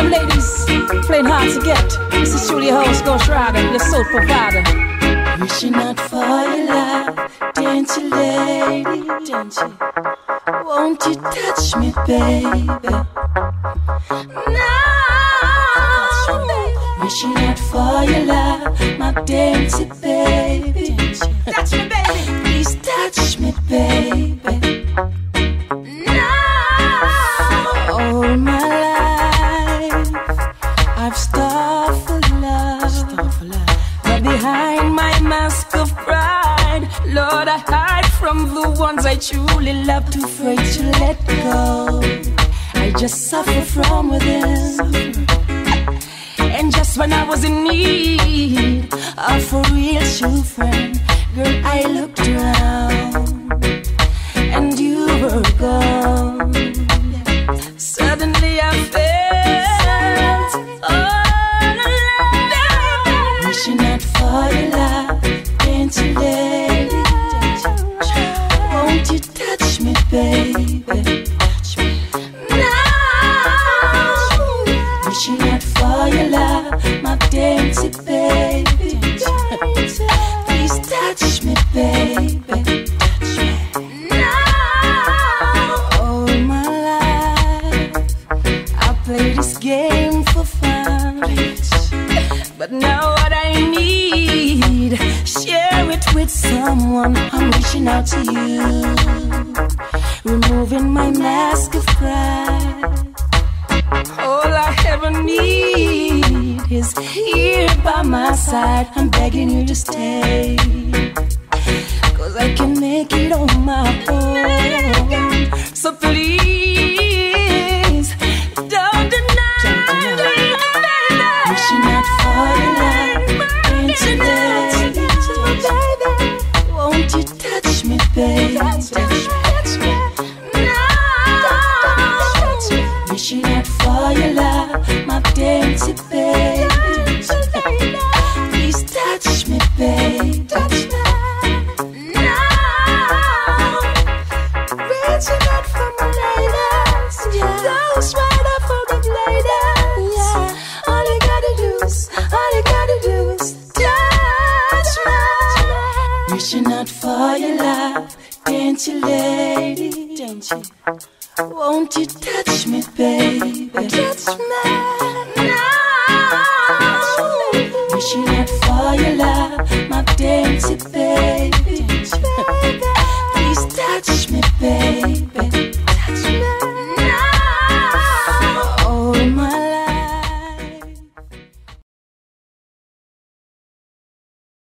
them ladies playing hard to get. This is truly your host, Ghost Rider, your soul provider. Wishing out for your love, didn't you, lady? Didn't you? Won't you touch me, baby? No. Wishing out for your love, my dainty baby. From the ones I truly love, too afraid to let go. I just suffer from within. And just when I was in need of a real true friend, your love, my baby. Please touch me, baby. No. All my life, I play this game for fun. But now what I need, share it with someone. I'm reaching out to you, removing my mask of pride. All I ever need is here by my side. I'm begging you to stay. Cause I can make it on my own. For your love, dainty lady, dainty. Won't you touch me, baby? Touch me now. Wishing out for your love, my dainty baby.